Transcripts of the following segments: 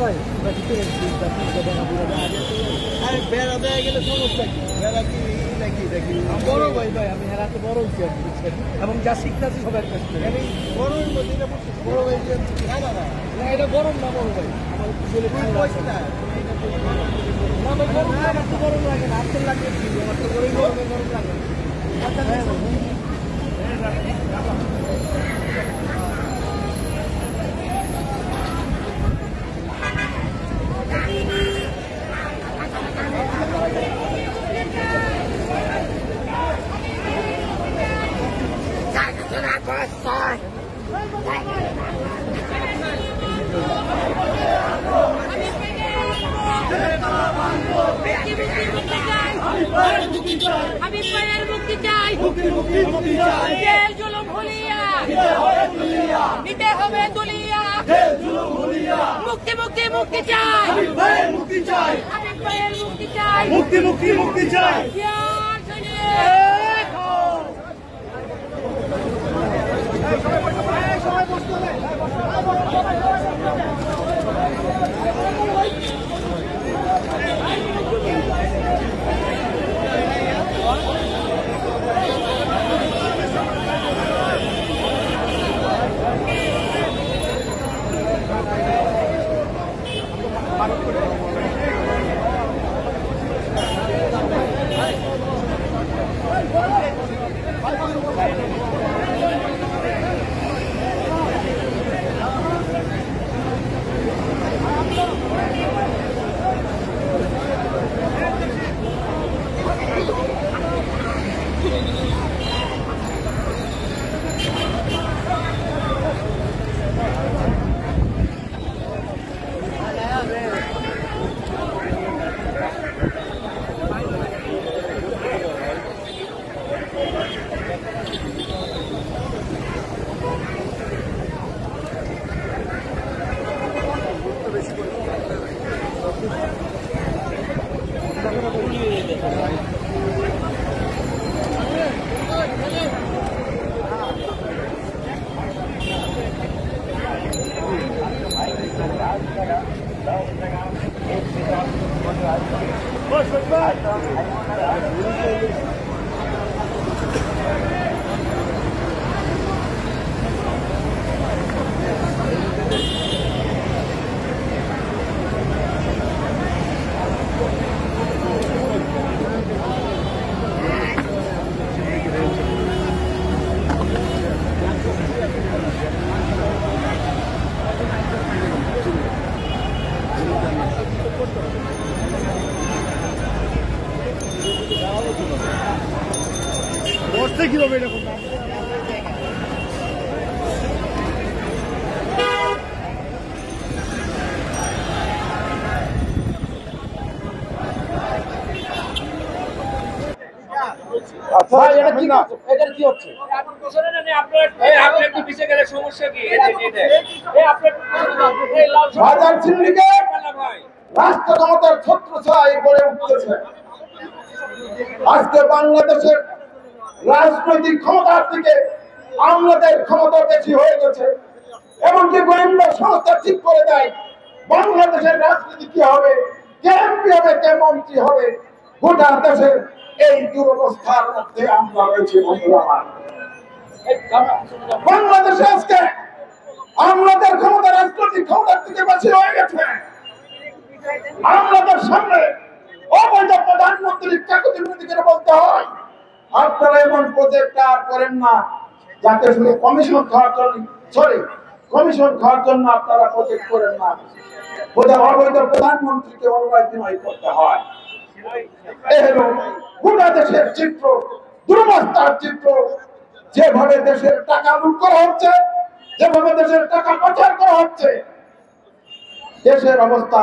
ভাই আরে বেড়া দেয়া গেলে সমস্যা কি? বেড়া কি নাকি নাকি? বড় ভাই ভাই আমি হেরাতে বড় হয়েছি আর কি, এবং যা শিখতেছি সবার কাছ থেকে আমি মধ্যে এটা বড় ভাই না না এটা গরম না বড় ভাই। আমার ছেলে ঠান্ডা আছে। না গরম তো গরম লাগে না আপনার লাগে আমার তো গরম গরম লাগে আমি পায়ের মুক্তি চাই জেল জুলুম ভুলিয়া। নিতে হবে দুলিয়া। মুক্তি মুক্তি মুক্তি চাই। মুক্তি চাই। আমি পায়ের মুক্তি চাই। মুক্তি মুক্তি মুক্তি চাই। ইয়ার সৈনিক! বসতে এরকম আচ্ছা এটা কি না এটা কি হচ্ছে? বাজার রাষ্ট্র ক্ষমতার ছত্র ছায় গড়ে উঠতেছে আজকে বাংলাদেশের রাজনৈতিক ক্ষমতার থেকে আমলাদের ক্ষমতা বেশি হয়ে গেছে। এমনকি গোয়েন্দা সংস্থা ঠিক করে দেয়, বাংলাদেশের রাজনীতি কি হবে, কে এমপি হবে, কে মন্ত্রী হবে, গোটা দেশের এই দুরবস্থার মধ্যে আমরা রয়েছি বাংলাদেশে আজকে আমলাদের ক্ষমতা রাজনৈতিক ক্ষমতার বেশি হয়ে গেছে। আমলাদের সামনে অবৈধ মিনতিকে বলতে হয়? আপনারা এমন প্রজেক্ট আর করেন না, যাতে শুধু কমিশন খাওয়ার জন্য সরি কমিশন খাওয়ার জন্য আপনারা প্রজেক্ট করেন না। বোধহয় অবৈধ প্রধানমন্ত্রীকে অনুবাদ করতে হয়। গোটা দেশের চিত্র দুরবস্থার চিত্র, যেভাবে দেশের টাকা লুট করা হচ্ছে, যেভাবে দেশের টাকা পাচার করা হচ্ছে, দেশের অবস্থা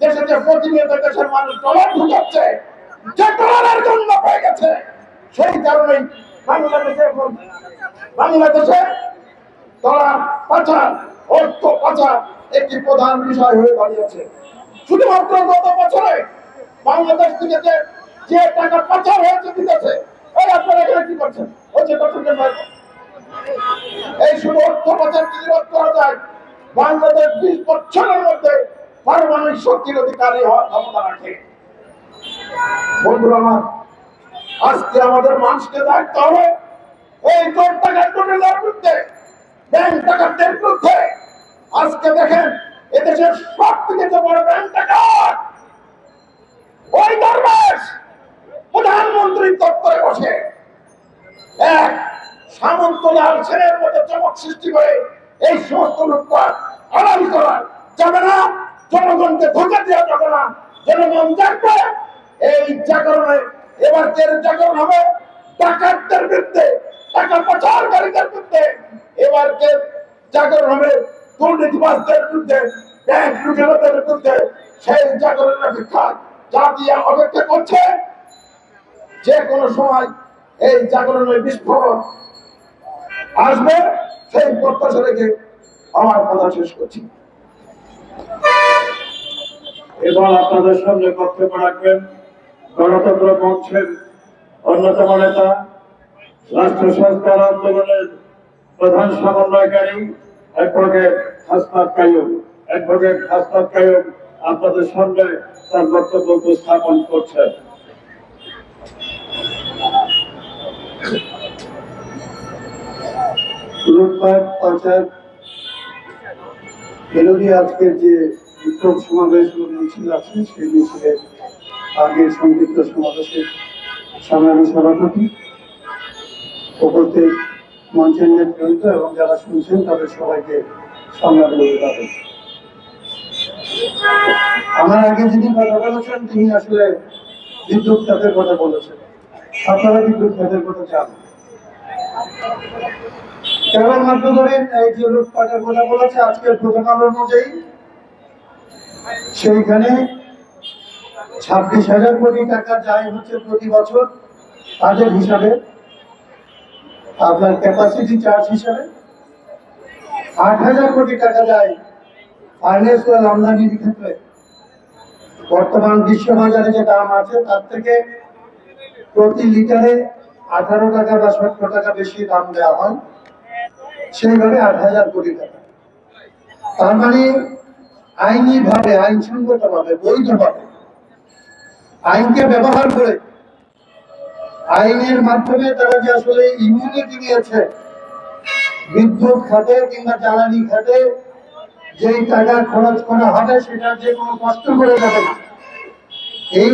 দেশে যে প্রতিনিয়ত দেশের মানুষ ডলার ঢুকাচ্ছে, যে ডলারের জন্য হয়ে গেছে, সেই কারণেই বাংলাদেশে বাংলাদেশে ডলার পাচার, অর্থ পাচার একটি প্রধান বিষয় হয়ে দাঁড়িয়েছে। শুধুমাত্র গত বছরে বাংলাদেশ থেকে যে যে টাকা পাচার হয়েছে বিদেশে, এই আপনারা এখানে কি করছেন? হচ্ছে করছেন এই শুধু অর্থ পাচার যদি রোধ করা যায়? বাংলাদেশ বিশ বছরের মধ্যে পারমাণবিক শক্তির অধিকারী হওয়ার ক্ষমতা রাখে। বন্ধুরা আমার, আজকে আমাদের মানুষকে দেখতে হবে, এই চোর টাকার টোটেলার বিরুদ্ধে, ব্যাংক টাকারদের বিরুদ্ধে। আজকে দেখেন, এদেশের সব থেকে যে বড় ব্যাংক টাকার ওই দরবেশ প্রধানমন্ত্রীর দপ্তরে বসে এক সামন্তলাল সেনের মধ্যে চমক সৃষ্টি করে এই সমস্ত না জনগণকে ধোকা দেওয়া যাবে না। জনগণ দেখবে এই জাগরণে এবার কে জাগরণ হবে। ডাকাতদের বিরুদ্ধে, টাকা পাচারকারীদের বিরুদ্ধে এবার কে জাগরণ হবে। দুর্নীতিবাসদের বিরুদ্ধে, ব্যাংক লুটেরাদের বিরুদ্ধে সেই জাগরণের অপেক্ষা অপেক্ষা করছে। যে কোনো সময় এই জাগরণের বিস্ফোরণ আসবে, সেই প্রত্যাশা রেখে আমার কথা শেষ করছি। এবার আপনাদের সামনে বক্তব্য রাখবেন গণতন্ত্র মঞ্চের অন্যতম নেতা রাষ্ট্র সংস্কার আন্দোলনের প্রধান সমন্বয়কারী অ্যাডভোকেট হাসনাত কায়ুম অ্যাডভোকেট হাসনাত কায়ুম আপনাদের সামনে তার বক্তব্য উপস্থাপন করছেন। পাচার বিরোধী আজকের যে বিক্ষোভ সমাবেশ মিছিল আছে, সেই মিছিলের আগের সংযুক্ত সমাবেশের সংগ্রামী সভাপতি উপস্থিত মঞ্চের নেতৃত্ব এবং যারা শুনছেন তাদের সবাইকে সংগ্রামী অভিবাদন আমার আগে যিনি কথা বলেছেন, তিনি আসলে বিদ্যুৎ খাতের কথা বলেছেন। আপনারা বিদ্যুৎ খাতের কথা জানেন। কেবলমাত্র ধরেন এই যে লুটপাটের কথা বলেছে, আজকের প্রথম আলো অনুযায়ী সেইখানে ছাব্বিশ হাজার কোটি টাকা যায় হচ্ছে প্রতি বছর তাদের হিসাবে, আপনার ক্যাপাসিটি চার্জ হিসাবে। আট হাজার কোটি টাকা যায় ফাইন্যান্সিয়াল আমদানির ক্ষেত্রে বর্তমান বিশ্ববাজারে যে দাম আছে, তার থেকে প্রতি লিটারে আঠারো টাকা বা সতেরো টাকা বেশি দাম দেওয়া হয়। সেইভাবে আট হাজার কোটি টাকা। তার মানে আইনি ভাবে আইনসঙ্গত ভাবে বৈধ ভাবে আইনকে ব্যবহার করে আইনের মাধ্যমে তারা যে আসলে ইমিউনিটি নিয়েছে, বিদ্যুৎ খাতে কিংবা জ্বালানি খাতে, যেই টাকা খরচ করা হবে সেটা যে কোনো কষ্ট করে যাবে না। এই